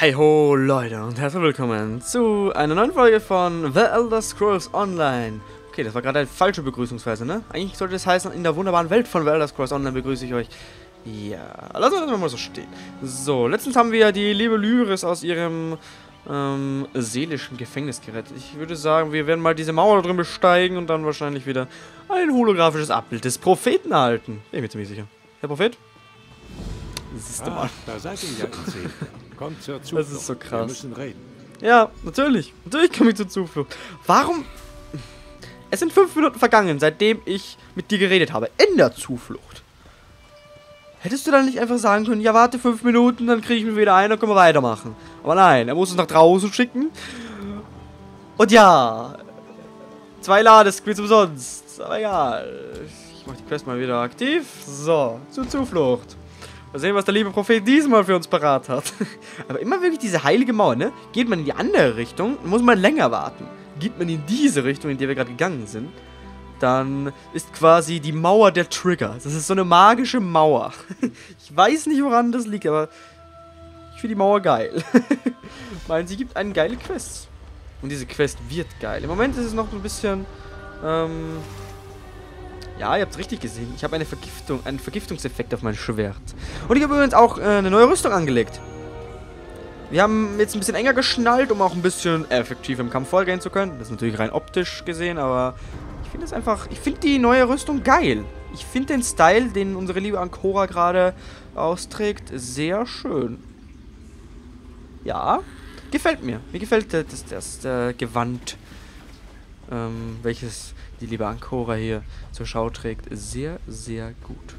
Hi ho Leute und herzlich willkommen zu einer neuen Folge von The Elder Scrolls Online. Okay, das war gerade eine falsche Begrüßungsweise, ne? Eigentlich sollte es heißen, in der wunderbaren Welt von The Elder Scrolls Online begrüße ich euch. Ja, lassen wir das mal so stehen. So, letztens haben wir die liebe Lyris aus ihrem ähm, seelischen Gefängnis gerettet. Ich würde sagen, wir werden mal diese Mauer da drin besteigen und dann wahrscheinlich wieder ein holographisches Abbild des Propheten erhalten. Bin ich mir ziemlich sicher. Herr Prophet? Du mal. Ah, da seid ihr ja. Kommt zur Zuflucht. Das ist so krass. Wir müssen reden. Ja, natürlich. Natürlich komme ich zur Zuflucht. Warum... Es sind fünf Minuten vergangen, seitdem ich mit dir geredet habe. In der Zuflucht. Hättest du dann nicht einfach sagen können, ja, warte fünf Minuten, dann kriege ich mich wieder ein, dann können wir weitermachen. Aber nein, er muss uns nach draußen schicken. Und ja, zwei Ladescreens umsonst. Aber egal. Ich mache die Quest mal wieder aktiv. So, zur Zuflucht. Mal sehen, was der liebe Prophet diesmal für uns parat hat. Aber immer wirklich diese heilige Mauer, ne? Geht man in die andere Richtung, muss man länger warten. Geht man in diese Richtung, in die wir gerade gegangen sind, dann ist quasi die Mauer der Trigger. Das ist so eine magische Mauer. Ich weiß nicht, woran das liegt, aber ich finde die Mauer geil. Meinen, sie gibt einen geile Quest. Und diese Quest wird geil. Im Moment ist es noch ein bisschen, ähm, ja, ihr habt es richtig gesehen. Ich habe eine Vergiftung, einen Vergiftungseffekt auf mein Schwert. Und ich habe übrigens auch äh, eine neue Rüstung angelegt. Wir haben jetzt ein bisschen enger geschnallt, um auch ein bisschen effektiv im Kampf vorgehen zu können. Das ist natürlich rein optisch gesehen, aber ich finde es einfach, ich finde die neue Rüstung geil. Ich finde den Style, den unsere liebe Ankora gerade austrägt, sehr schön. Ja, gefällt mir. Mir gefällt das, das, das, das Gewand, ähm, welches die liebe Ankora hier zur Schau trägt, sehr, sehr gut.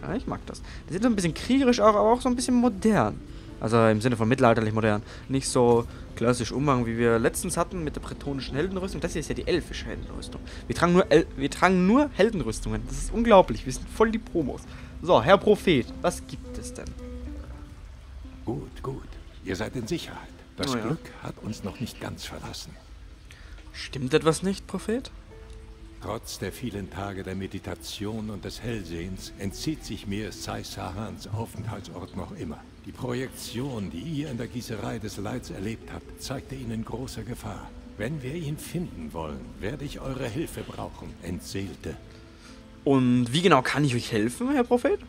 Ja, ich mag das. Das sieht so ein bisschen kriegerisch auch, aber auch so ein bisschen modern. Also im Sinne von mittelalterlich modern. Nicht so klassisch Umhang, wie wir letztens hatten mit der bretonischen Heldenrüstung. Das hier ist ja die elfische Heldenrüstung. Wir tragen nur, El wir tragen nur Heldenrüstungen. Das ist unglaublich. Wir sind voll die Promos. So, Herr Prophet, was gibt es denn? Gut, gut. Ihr seid in Sicherheit. Das oh ja. Glück hat uns noch nicht ganz verlassen. Stimmt etwas nicht, Prophet? Trotz der vielen Tage der Meditation und des Hellsehens entzieht sich mir Sai Sahans Aufenthaltsort noch immer. Die Projektion, die ihr in der Gießerei des Leids erlebt habt, zeigte ihnen große Gefahr. Wenn wir ihn finden wollen, werde ich eure Hilfe brauchen, Entseelte. Und wie genau kann ich euch helfen, Herr Prophet?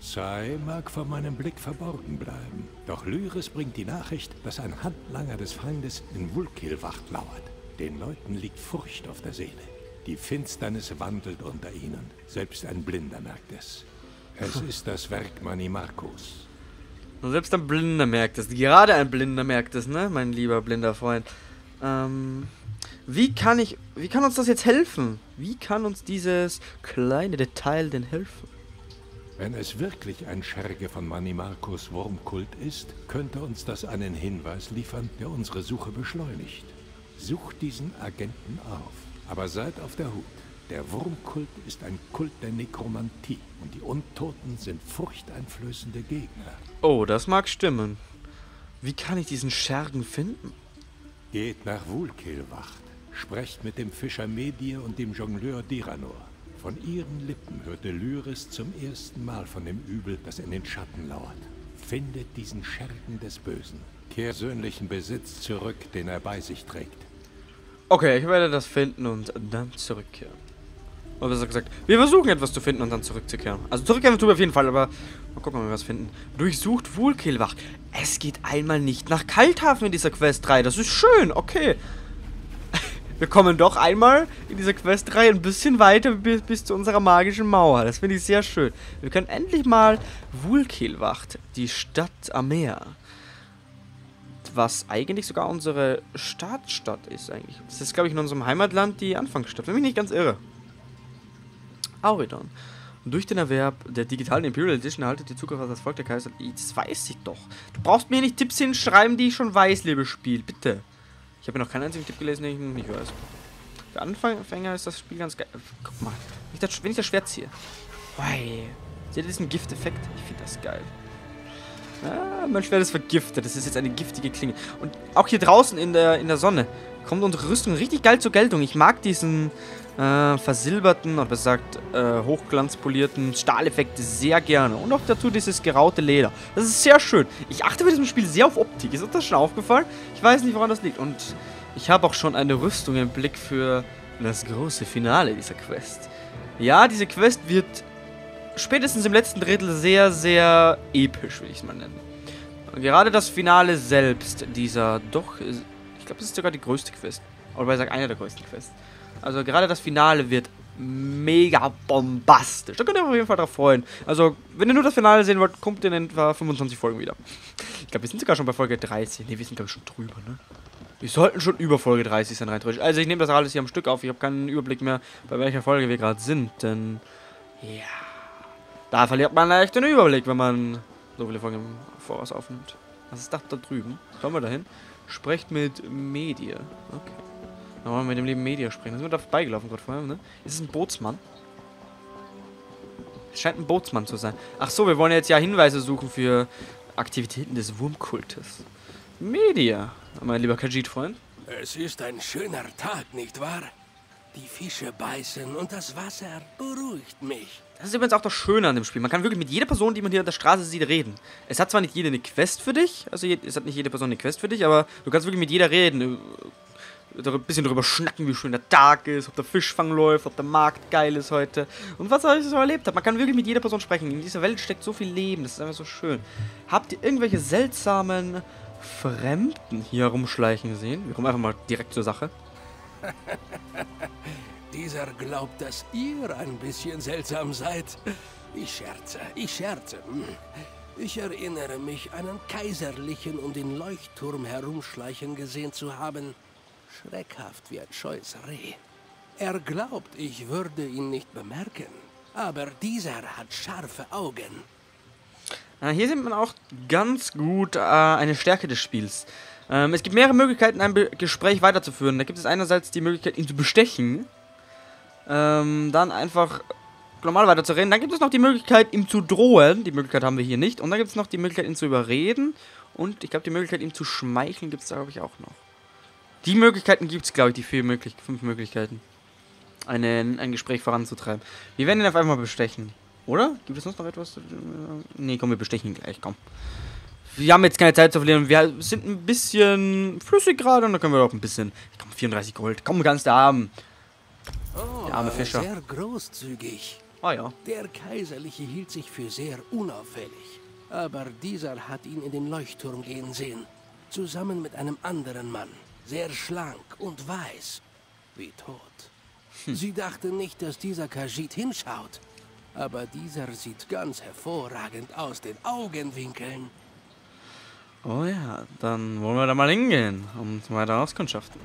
Sai mag vor meinem Blick verborgen bleiben. Doch Lyris bringt die Nachricht, dass ein Handlanger des Feindes in Wulkilwacht lauert. Den Leuten liegt Furcht auf der Seele. Die Finsternis wandelt unter ihnen. Selbst ein Blinder merkt es. Es ist das Werk Manimarcus. Und selbst ein Blinder merkt es. Gerade ein Blinder merkt es, ne? Mein lieber blinder Freund. Ähm, wie kann ich, wie kann uns das jetzt helfen? Wie kann uns dieses kleine Detail denn helfen? Wenn es wirklich ein Scherge von Manimarcus Wurmkult ist, könnte uns das einen Hinweis liefern, der unsere Suche beschleunigt. Sucht diesen Agenten auf. Aber seid auf der Hut. Der Wurmkult ist ein Kult der Nekromantie und die Untoten sind furchteinflößende Gegner. Oh, das mag stimmen. Wie kann ich diesen Schergen finden? Geht nach Wulkilwacht. Sprecht mit dem Fischer Medie und dem Jongleur Diranor. Von ihren Lippen hörte Lyris zum ersten Mal von dem Übel, das in den Schatten lauert. Findet diesen Schergen des Bösen. Kehr söhnlichen Besitz zurück, den er bei sich trägt. Okay, ich werde das finden und dann zurückkehren. Oder besser gesagt, wir versuchen etwas zu finden und dann zurückzukehren. Also zurückkehren tun wir auf jeden Fall, aber mal gucken, ob wir was finden. Durchsucht Wulkilwach. Es geht einmal nicht nach Kalthafen in dieser Quest 3. Das ist schön, okay. Wir kommen doch einmal in dieser Quest 3 ein bisschen weiter bis, bis zu unserer magischen Mauer. Das finde ich sehr schön. Wir können endlich mal Wulkilwacht, die Stadt am Meer was eigentlich sogar unsere Startstadt ist eigentlich. Das ist, glaube ich, in unserem Heimatland die Anfangsstadt, wenn mich nicht ganz irre. Auridon. Durch den Erwerb der digitalen Imperial Edition erhaltet ihr Zugriff auf das Volk der Kaiser. Das weiß ich doch. Du brauchst mir nicht Tipps hinschreiben, die ich schon weiß, liebes Spiel. Bitte. Ich habe noch keinen einzigen Tipp gelesen, den ich nicht weiß. Für Anfänger ist das Spiel ganz geil. Guck mal. Wenn ich das, wenn ich das Schwert ziehe. Wow. Seht ihr diesen Gifteffekt? Ich finde das geil. Ah, mein Schwert ist vergiftet. Das ist jetzt eine giftige Klinge. Und auch hier draußen in der, in der Sonne kommt unsere Rüstung richtig geil zur Geltung. Ich mag diesen äh, versilberten, oder besser gesagt, äh, hochglanzpolierten Stahleffekt sehr gerne. Und auch dazu dieses geraute Leder. Das ist sehr schön. Ich achte bei diesem Spiel sehr auf Optik. Ist euch das schon aufgefallen? Ich weiß nicht, woran das liegt. Und ich habe auch schon eine Rüstung im Blick für das große Finale dieser Quest. Ja, diese Quest wird spätestens im letzten Drittel sehr, sehr episch, will ich es mal nennen. Gerade das Finale selbst dieser doch, ich glaube, das ist sogar die größte Quest. Oder ich sage eine der größten Quests. Also gerade das Finale wird mega bombastisch. Da könnt ihr euch auf jeden Fall drauf freuen. Also, wenn ihr nur das Finale sehen wollt, kommt in etwa 25 Folgen wieder. Ich glaube, wir sind sogar schon bei Folge 30. Ne, wir sind glaube ich schon drüber, ne? Wir sollten schon über Folge 30 sein, rein theoretisch. Also, ich nehme das alles hier am Stück auf. Ich habe keinen Überblick mehr, bei welcher Folge wir gerade sind. Denn, ja, da verliert man leicht den Überblick, wenn man so viele Folgen im Voraus aufnimmt. Was ist das da drüben? Kommen wir dahin? Sprecht mit Media. Okay. Dann wollen wir mit dem lieben Media sprechen. Da sind wir da vorbeigelaufen gerade vorher, ne? Ist es ein Bootsmann? Es scheint ein Bootsmann zu sein. Ach so, wir wollen jetzt ja Hinweise suchen für Aktivitäten des Wurmkultes. Media, mein lieber Kajit-Freund. Es ist ein schöner Tag, nicht wahr? Die Fische beißen und das Wasser beruhigt mich. Das ist übrigens auch das Schöne an dem Spiel. Man kann wirklich mit jeder Person, die man hier an der Straße sieht, reden. Es hat zwar nicht jede eine Quest für dich, also es hat nicht jede Person eine Quest für dich, aber du kannst wirklich mit jeder reden. Ein bisschen darüber schnacken, wie schön der Tag ist, ob der Fischfang läuft, ob der Markt geil ist heute und was ich so erlebt habe. Man kann wirklich mit jeder Person sprechen. In dieser Welt steckt so viel Leben, das ist einfach so schön. Habt ihr irgendwelche seltsamen Fremden hier rumschleichen gesehen? Wir kommen einfach mal direkt zur Sache. Dieser glaubt, dass ihr ein bisschen seltsam seid. Ich scherze, ich scherze. Hm. Ich erinnere mich, einen Kaiserlichen um den Leuchtturm herumschleichen gesehen zu haben. Schreckhaft wie ein scheues Reh. Er glaubt, ich würde ihn nicht bemerken. Aber dieser hat scharfe Augen. Äh, hier sieht man auch ganz gut äh, eine Stärke des Spiels. Ähm, es gibt mehrere Möglichkeiten, ein Be Gespräch weiterzuführen. Da gibt es einerseits die Möglichkeit, ihn zu bestechen. Ähm, dann einfach normal weiterzureden. Dann gibt es noch die Möglichkeit, ihm zu drohen. Die Möglichkeit haben wir hier nicht. Und dann gibt es noch die Möglichkeit, ihn zu überreden. Und ich glaube, die Möglichkeit, ihm zu schmeicheln, gibt es da, glaube ich, auch noch. Die Möglichkeiten gibt es, glaube ich, die vier möglich fünf Möglichkeiten. Eine, ein Gespräch voranzutreiben. Wir werden ihn auf einmal bestechen. Oder? Gibt es sonst noch etwas? Ne, komm, wir bestechen ihn gleich, komm. Wir haben jetzt keine Zeit zu verlieren. Wir sind ein bisschen flüssig gerade und dann können wir auch ein bisschen. Komm, 34 Gold. Komm, ganz da haben. Oh, Der arme Fischer. Sehr großzügig. Ah ja. Der Kaiserliche hielt sich für sehr unauffällig. Aber dieser hat ihn in den Leuchtturm gehen sehen. Zusammen mit einem anderen Mann. Sehr schlank und weiß. Wie tot. Hm. Sie dachten nicht, dass dieser Kajit hinschaut. Aber dieser sieht ganz hervorragend aus den Augenwinkeln. Oh ja, dann wollen wir da mal hingehen und weiter auskundschaften.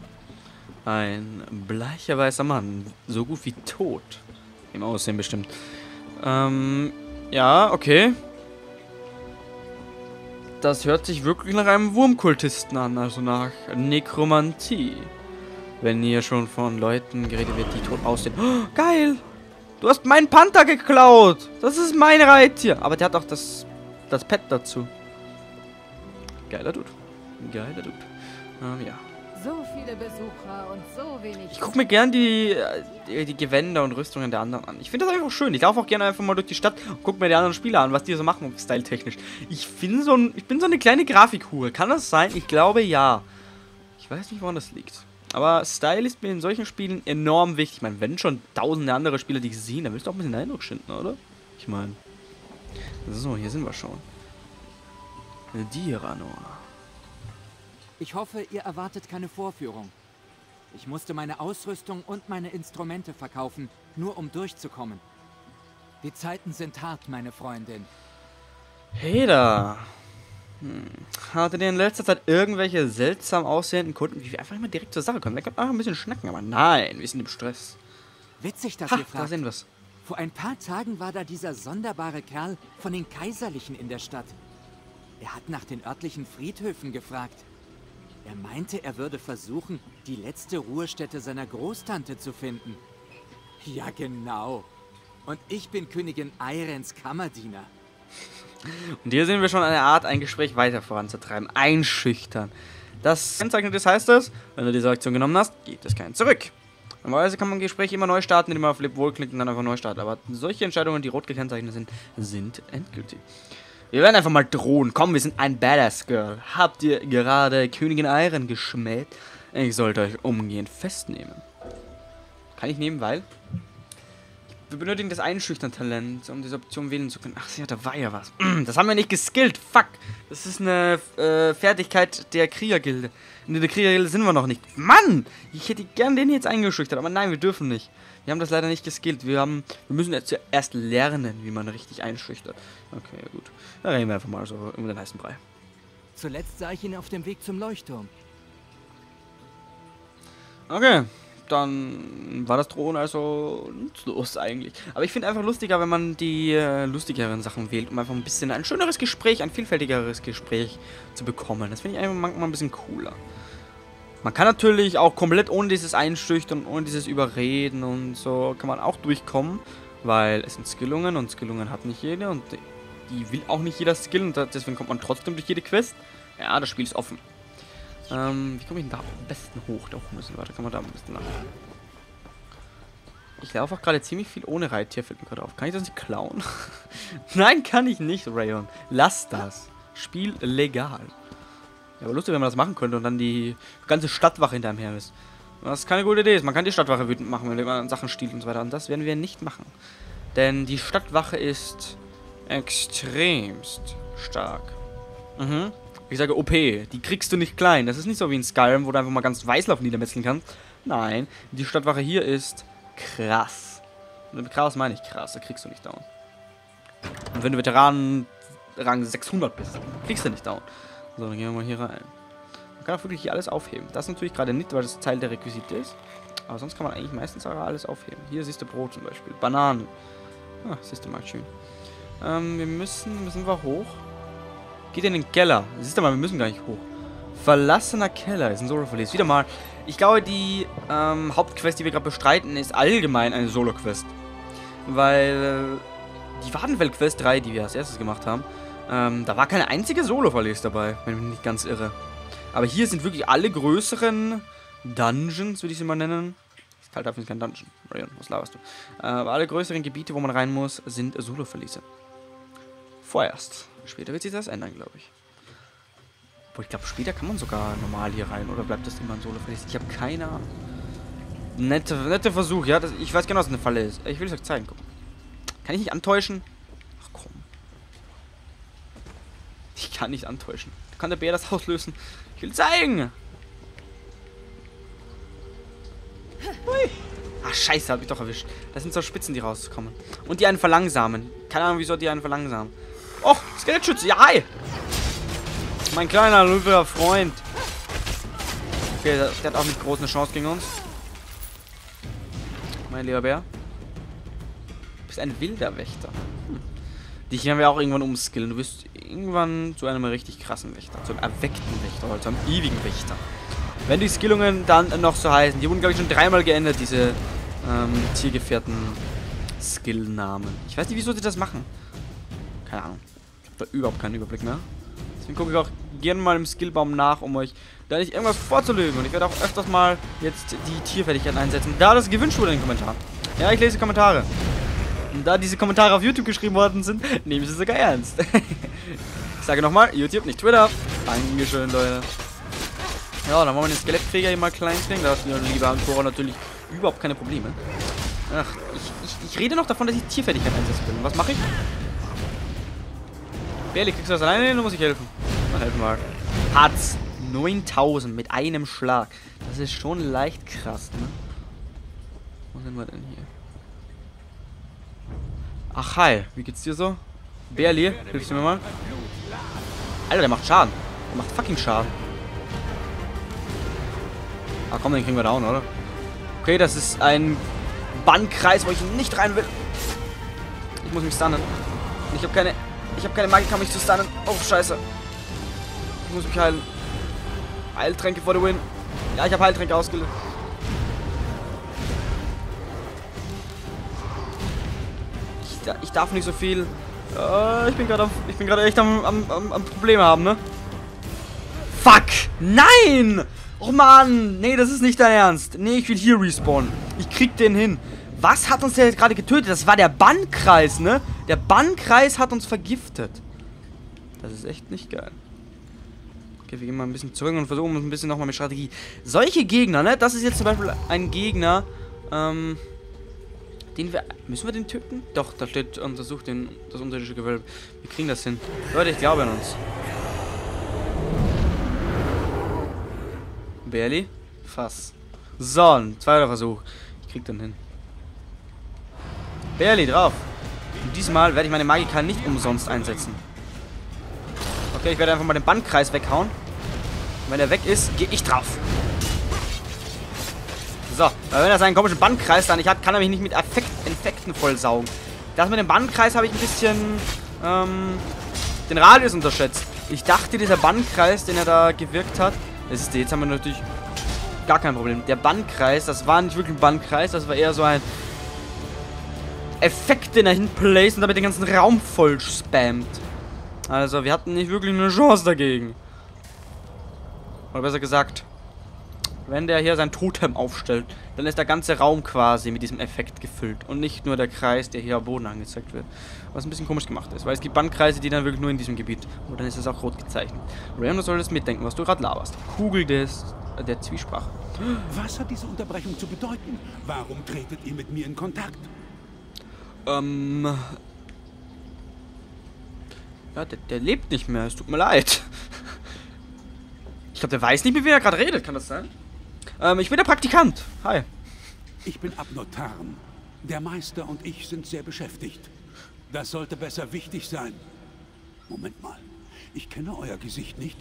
Ein bleicher weißer Mann, so gut wie tot. Im Aussehen bestimmt. Ähm, ja, okay. Das hört sich wirklich nach einem Wurmkultisten an, also nach Nekromantie. Wenn hier schon von Leuten geredet wird, die tot aussehen. Oh, geil! Du hast meinen Panther geklaut! Das ist mein Reittier! Aber der hat auch das, das Pet dazu. Geiler Dude. Geiler Dude. Ähm, ja. So viele Besucher und so wenig. Ich gucke mir gern die, die, die, Gewänder und Rüstungen der anderen an. Ich finde das einfach schön. Ich laufe auch gerne einfach mal durch die Stadt und gucke mir die anderen Spieler an, was die so machen, styletechnisch. Ich bin so ein, ich bin so eine kleine Grafikhure. Kann das sein? Ich glaube ja. Ich weiß nicht, woran das liegt. Aber Style ist mir in solchen Spielen enorm wichtig. Ich meine, wenn schon tausende andere Spieler dich sehen, dann willst du auch ein bisschen Eindruck schinden, oder? Ich meine. So, hier sind wir schon. Diranor. Ich hoffe, ihr erwartet keine Vorführung. Ich musste meine Ausrüstung und meine Instrumente verkaufen, nur um durchzukommen. Die Zeiten sind hart, meine Freundin. Hey da. Hm. Hattet ihr in letzter Zeit irgendwelche seltsam aussehenden Kunden, wie wir einfach immer direkt zur Sache kommen? Wir können auch ein bisschen schnacken, aber nein, wir sind im Stress. Witzig, dass ha, ihr fragt. da sehen wir's. Vor ein paar Tagen war da dieser sonderbare Kerl von den Kaiserlichen in der Stadt. Er hat nach den örtlichen Friedhöfen gefragt. Er meinte, er würde versuchen, die letzte Ruhestätte seiner Großtante zu finden. Ja, genau. Und ich bin Königin Eirens Kammerdiener. Und hier sehen wir schon eine Art, ein Gespräch weiter voranzutreiben. Einschüchtern. Das kennzeichnet ist, heißt es, wenn du diese Aktion genommen hast, geht es kein zurück. Normalerweise kann man Gespräche immer neu starten, indem man auf Leb wohl klickt und dann einfach neu starten. Aber solche Entscheidungen, die rot gekennzeichnet sind, sind endgültig. Wir werden einfach mal drohen. Komm, wir sind ein Badass Girl. Habt ihr gerade Königin Iron geschmäht? Ich sollte euch umgehend festnehmen. Kann ich nehmen, weil? Wir benötigen das Einschüchtern-Talent, um diese Option wählen zu können. Ach ja, da war ja was. Das haben wir nicht geskillt. Fuck. Das ist eine äh, Fertigkeit der Kriegergilde. In der Kriegergilde sind wir noch nicht. Mann! Ich hätte gern den jetzt eingeschüchtert, aber nein, wir dürfen nicht. Wir haben das leider nicht geskillt. Wir haben, wir müssen jetzt zuerst lernen, wie man richtig einschüchtert. Okay, gut. Dann reden wir einfach mal so über den heißen Brei. Zuletzt sah ich ihn auf dem Weg zum Leuchtturm. Okay, dann war das Drohen also nutzlos eigentlich. Aber ich finde einfach lustiger, wenn man die äh, lustigeren Sachen wählt, um einfach ein bisschen ein schöneres Gespräch, ein vielfältigeres Gespräch zu bekommen. Das finde ich einfach manchmal ein bisschen cooler. Man kann natürlich auch komplett ohne dieses Einschüchtern, ohne dieses Überreden und so, kann man auch durchkommen, weil es sind Skillungen und Skillungen hat nicht jede und die will auch nicht jeder skillen und deswegen kommt man trotzdem durch jede Quest. Ja, das Spiel ist offen. Ähm, wie komme ich denn da am besten hoch? Da hoch müssen. Warte, kann man da am besten lang. Ich laufe auch gerade ziemlich viel ohne Reittier, fällt mir gerade auf. Kann ich das nicht klauen? Nein, kann ich nicht, Rayon. Lass das. Spiel legal. Ja, aber lustig, wenn man das machen könnte und dann die ganze Stadtwache hinter einem her ist. Was keine gute Idee ist. Man kann die Stadtwache wütend machen, wenn man Sachen stiehlt und so weiter. Und das werden wir nicht machen. Denn die Stadtwache ist extremst stark. Mhm. Ich sage OP, die kriegst du nicht klein. Das ist nicht so wie in Skyrim, wo du einfach mal ganz Weißlauf niedermetzeln kannst. Nein, die Stadtwache hier ist krass. Und mit krass meine ich krass, da kriegst du nicht down. Und wenn du Veteranen Rang 600 bist, kriegst du nicht down. So, dann gehen wir mal hier rein. Man kann auch wirklich hier alles aufheben. Das natürlich gerade nicht, weil das Teil der Requisite ist. Aber sonst kann man eigentlich meistens auch alles aufheben. Hier siehst du Brot zum Beispiel. Bananen. Ah, siehst du mal schön. Ähm, wir müssen, müssen wir hoch. Geht in den Keller. Siehst du mal, wir müssen gar nicht hoch. Verlassener Keller ist ein Solo-Verlies. Wieder mal. Ich glaube, die ähm, Hauptquest, die wir gerade bestreiten, ist allgemein eine Solo-Quest. Weil äh, die Wadenfeld-Quest 3, die wir als erstes gemacht haben, ähm, da war keine einzige Solo-Verlies dabei, wenn ich mich nicht ganz irre. Aber hier sind wirklich alle größeren Dungeons, würde ich sie mal nennen. Ist halt dafür kein Dungeon. Ryan, was laberst du? Äh, aber alle größeren Gebiete, wo man rein muss, sind Solo-Verliese. Vorerst. Später wird sich das ändern, glaube ich. Obwohl, ich glaube, später kann man sogar normal hier rein. Oder bleibt das immer ein Solo-Verlies? Ich habe keine Ahnung. Nette, nette Versuch, ja. Das, ich weiß genau, was eine Falle ist. Ich will es euch zeigen. Guck. Kann ich nicht antäuschen? Ach komm. Ich kann nicht antäuschen. Kann der Bär das auslösen? Ich will zeigen. Hui. Ach, scheiße, hab ich doch erwischt. Das sind so Spitzen, die rauskommen. Und die einen verlangsamen. Keine Ahnung, wieso die einen verlangsamen. Oh, Skelettschütze. Ja, hi. Mein kleiner, lieber Freund. Okay, der, der hat auch nicht groß eine Chance gegen uns. Mein lieber Bär. Du bist ein wilder Wächter. Hm. Dich werden wir auch irgendwann umskillen. Du wirst irgendwann zu einem richtig krassen Wächter. Zu einem erweckten Wächter oder zu einem ewigen Wächter. Wenn die Skillungen dann noch so heißen. Die wurden, glaube ich, schon dreimal geändert, diese ähm, Tiergefährten-Skill-Namen. Ich weiß nicht, wieso sie das machen. Keine Ahnung. Ich habe da überhaupt keinen Überblick mehr. Deswegen gucke ich auch gerne mal im Skillbaum nach, um euch da nicht irgendwas vorzulügen. Und ich werde auch öfters mal jetzt die Tierfertigkeiten einsetzen. Da das gewünscht wurde in den Kommentaren. Ja, ich lese Kommentare. Da diese Kommentare auf YouTube geschrieben worden sind, nehme ich sie sogar ernst. ich sage nochmal, YouTube, nicht Twitter. Dankeschön, Leute. Ja, dann wollen wir den Skelettkrieger hier mal klein kriegen. Da hast du, lieber Ankora, natürlich überhaupt keine Probleme. Ach, ich, ich, ich rede noch davon, dass ich Tierfertigkeit einsetzen will. Was mache ich? Berli, kriegst du das alleine hin oder muss ich helfen? Mal helfen mal. Hat's 9000 mit einem Schlag. Das ist schon leicht krass, ne? Wo sind wir denn hier? Ach, hi. Wie geht's dir so? Berli, hilfst du mir mal? Alter, der macht Schaden. Der macht fucking Schaden. Ah, komm, den kriegen wir down, oder? Okay, das ist ein Bannkreis, wo ich nicht rein will. Ich muss mich stunnen. Ich habe keine... Ich habe keine Magie, kann mich zu stunnen. Oh, scheiße. Ich muss mich heilen. Heiltränke for the win. Ja, ich habe Heiltränke ausgelöst. Ich, darf nicht so viel... Äh, ich bin gerade echt am, am, am, Probleme haben, ne? Fuck! Nein! Oh Mann! Nee, das ist nicht dein Ernst. Nee, ich will hier respawnen. Ich krieg den hin. Was hat uns der jetzt gerade getötet? Das war der Bannkreis, ne? Der Bannkreis hat uns vergiftet. Das ist echt nicht geil. Okay, wir gehen mal ein bisschen zurück und versuchen uns ein bisschen nochmal mit Strategie. Solche Gegner, ne? Das ist jetzt zum Beispiel ein Gegner, ähm, den wir... Müssen wir den töten? Doch, da steht, untersucht den, das unterirdische Gewölbe. Wir kriegen das hin. Leute, ich glaube an uns. Barely. Fass. So, ein zweiter Versuch. Ich krieg den hin. Barely drauf. Und diesmal werde ich meine Magika nicht umsonst einsetzen. Okay, ich werde einfach mal den Bandkreis weghauen. Und wenn er weg ist, gehe ich drauf. So, weil wenn er seinen komischen Bandkreis da nicht hat, kann er mich nicht mit Effekt Infekten vollsaugen. Das mit dem Bandkreis habe ich ein bisschen ähm, den Radius unterschätzt. Ich dachte, dieser Bandkreis, den er da gewirkt hat, das ist, jetzt haben wir natürlich gar kein Problem. Der Bandkreis, das war nicht wirklich ein Bandkreis, das war eher so ein Effekt, den er hinplaced und damit den ganzen Raum voll spammt. Also, wir hatten nicht wirklich eine Chance dagegen. Oder besser gesagt, wenn der hier sein Totem aufstellt, dann ist der ganze Raum quasi mit diesem Effekt gefüllt. Und nicht nur der Kreis, der hier am Boden angezeigt wird. Was ein bisschen komisch gemacht ist, weil es gibt Bandkreise, die dann wirklich nur in diesem Gebiet. Und dann ist es auch rot gezeichnet. Ram, du solltest mitdenken, was du gerade laberst. Kugel des, der Zwiesprache. Was hat diese Unterbrechung zu bedeuten? Warum tretet ihr mit mir in Kontakt? Ähm. Ja, der, der lebt nicht mehr. Es tut mir leid. Ich glaube, der weiß nicht, mit wem er gerade redet. Kann das sein? Ähm, ich bin der Praktikant. Hi. Ich bin Abnotarn. Der Meister und ich sind sehr beschäftigt. Das sollte besser wichtig sein. Moment mal. Ich kenne euer Gesicht nicht.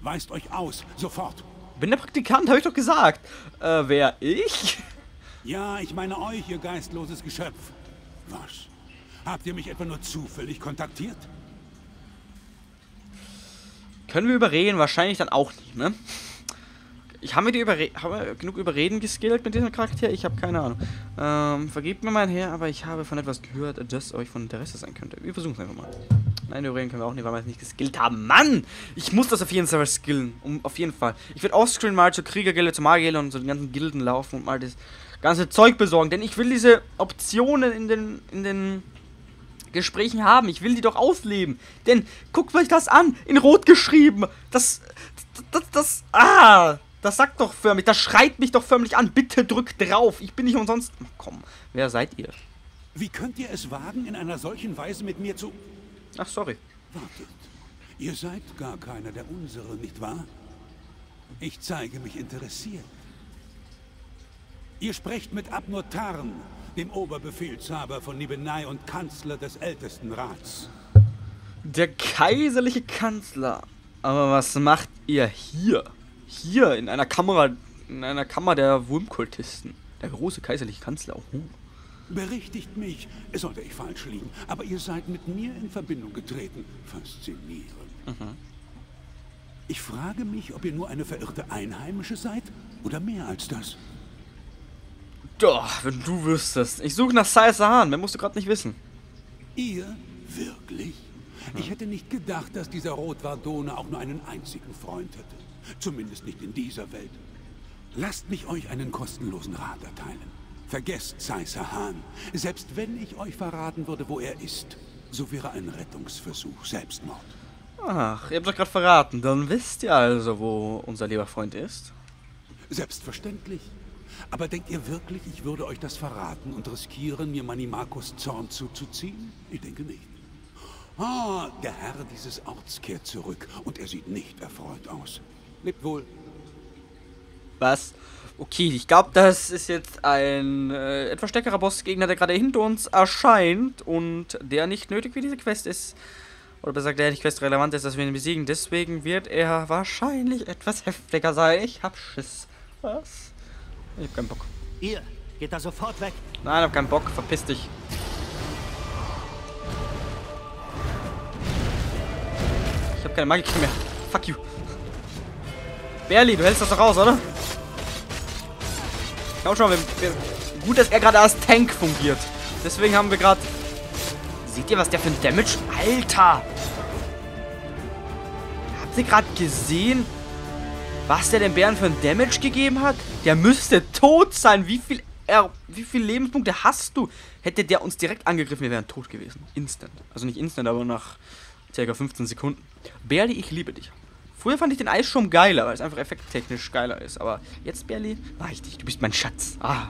Weist euch aus, sofort. Bin der Praktikant, habe ich doch gesagt. Äh, wer ich? Ja, ich meine euch, ihr geistloses Geschöpf. Was? Habt ihr mich etwa nur zufällig kontaktiert? Können wir überreden? Wahrscheinlich dann auch nicht, ne? Ich habe mir die Überre haben wir genug Überreden geskillt mit diesem Charakter? Ich habe keine Ahnung. Ähm, vergebt mir mein Herr, aber ich habe von etwas gehört, das euch von Interesse sein könnte. Wir versuchen es einfach mal. Nein, überreden können wir auch nicht, weil wir es nicht geskillt haben. Mann! Ich muss das auf jeden Fall skillen. Um, auf jeden Fall. Ich werde offscreen mal zur Kriegergilde, zur Magiergilde und zu den ganzen Gilden laufen und mal das ganze Zeug besorgen. Denn ich will diese Optionen in den, in den Gesprächen haben. Ich will die doch ausleben. Denn guckt euch das an. In Rot geschrieben. Das. Das. Das. das ah! Das sagt doch förmlich. Das schreit mich doch förmlich an. Bitte drückt drauf. Ich bin nicht umsonst. Ach, komm. Wer seid ihr? Wie könnt ihr es wagen, in einer solchen Weise mit mir zu... Ach, sorry. Wartet. Ihr seid gar keiner der unseren, nicht wahr? Ich zeige mich interessiert. Ihr sprecht mit Abnotarn, dem Oberbefehlshaber von Nibenai und Kanzler des Ältestenrats. Der kaiserliche Kanzler. Aber was macht ihr hier? Hier in einer Kamera, in einer Kammer der Wurmkultisten. Der große kaiserliche Kanzler. Oh. Berichtigt mich, sollte ich falsch liegen, aber ihr seid mit mir in Verbindung getreten. Faszinierend. Mhm. Ich frage mich, ob ihr nur eine verirrte Einheimische seid oder mehr als das. Doch, wenn du wüsstest. Ich suche nach Sai Sahan, mehr musst du gerade nicht wissen. Ihr? Wirklich? Ich hätte nicht gedacht, dass dieser Rotwardone auch nur einen einzigen Freund hätte. Zumindest nicht in dieser Welt. Lasst mich euch einen kostenlosen Rat erteilen. Vergesst Sai Sahan. Selbst wenn ich euch verraten würde, wo er ist, so wäre ein Rettungsversuch Selbstmord. Ach, ihr habt doch gerade verraten. Dann wisst ihr also, wo unser lieber Freund ist. Selbstverständlich. Aber denkt ihr wirklich, ich würde euch das verraten und riskieren, mir Manimakos Zorn zuzuziehen? Ich denke nicht. Ah, der Herr dieses Orts kehrt zurück und er sieht nicht erfreut aus. Lebt wohl. Was? Okay, ich glaube, das ist jetzt ein äh, etwas stärkerer Bossgegner, der gerade hinter uns erscheint und der nicht nötig für diese Quest ist. Oder besser gesagt, der nicht questrelevant ist, dass wir ihn besiegen. Deswegen wird er wahrscheinlich etwas heftiger sein. Ich hab Schiss. Was? Ich hab keinen Bock. Ihr, geht da sofort weg. Nein, hab keinen Bock. Verpiss dich. Ich hab keine Magik mehr. Fuck you. Berli, du hältst das doch raus, oder? Schau schon, wir, wir, gut, dass er gerade als Tank fungiert. Deswegen haben wir gerade... Seht ihr, was der für ein Damage... Alter! Habt ihr gerade gesehen, Was der dem Bären für ein Damage gegeben hat? Der müsste tot sein. Wie viel, er, wie viel Lebenspunkte hast du? Hätte der uns direkt angegriffen, wir wären tot gewesen. Instant. Also nicht instant, aber nach ca. 15 Sekunden. Berli, ich liebe dich. Früher fand ich den Eissturm geiler, weil es einfach effekttechnisch geiler ist. Aber jetzt, Berli, war ich dich. Du bist mein Schatz. Ah.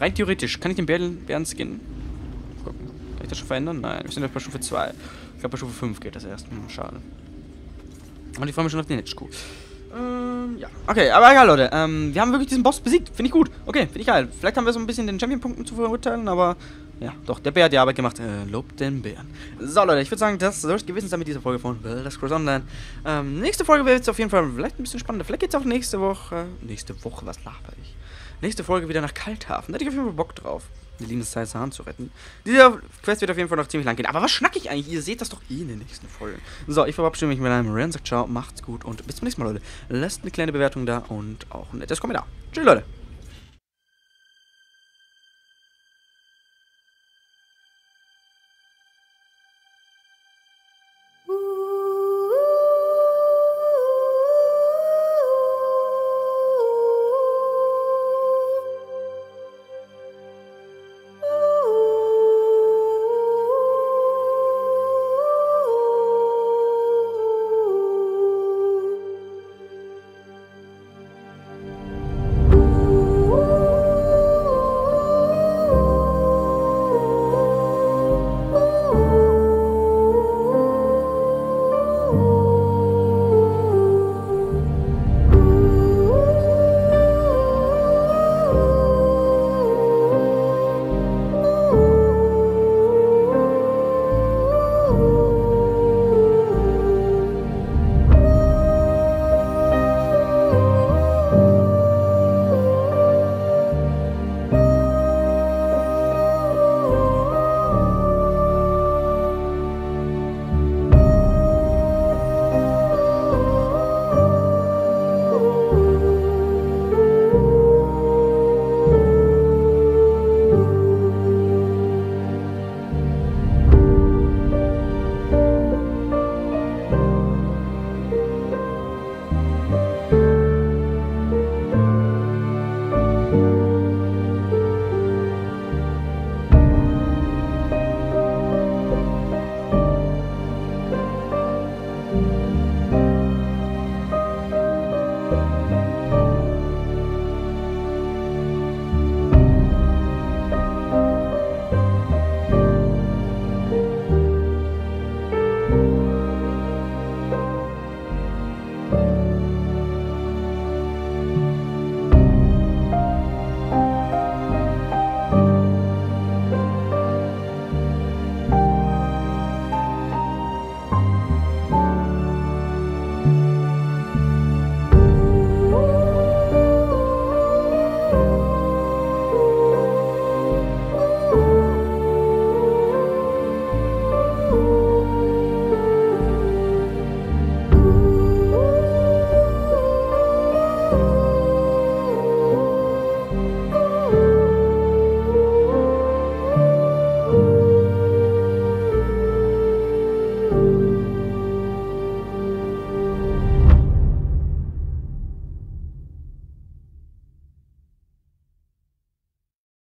Rein theoretisch, kann ich den Bären, skin? Gucken. Kann ich das schon verändern? Nein, wir sind jetzt bei Stufe 2. Ich glaube, bei Stufe 5 geht das erst. Hm, schade. Und ich freue mich schon auf den Hitchku. Ähm, ja. Okay, aber egal, Leute. Ähm, wir haben wirklich diesen Boss besiegt. Finde ich gut. Okay, finde ich geil. Vielleicht haben wir so ein bisschen den Champion-Punkten zu verurteilen, aber ja, doch, der Bär hat die Arbeit gemacht. Äh, lobt den Bären. So, Leute, ich würde sagen, das soll es gewesen sein mit dieser Folge von Elder Scrolls Online. Ähm, nächste Folge wird jetzt auf jeden Fall vielleicht ein bisschen spannender. Vielleicht geht es auch nächste Woche. Nächste Woche, was laber ich? Nächste Folge wieder nach Kalthafen. Da hätte ich auf jeden Fall Bock drauf die Zeiss Hahn zu retten. Dieser Quest wird auf jeden Fall noch ziemlich lang gehen. Aber was schnack ich eigentlich? Ihr seht das doch eh in den nächsten Folgen. So, ich verabschiede mich mit einem Ren. Sagt ciao, macht's gut und bis zum nächsten Mal, Leute. Lasst eine kleine Bewertung da und auch ein nettes Kommentar. Tschüss, Leute.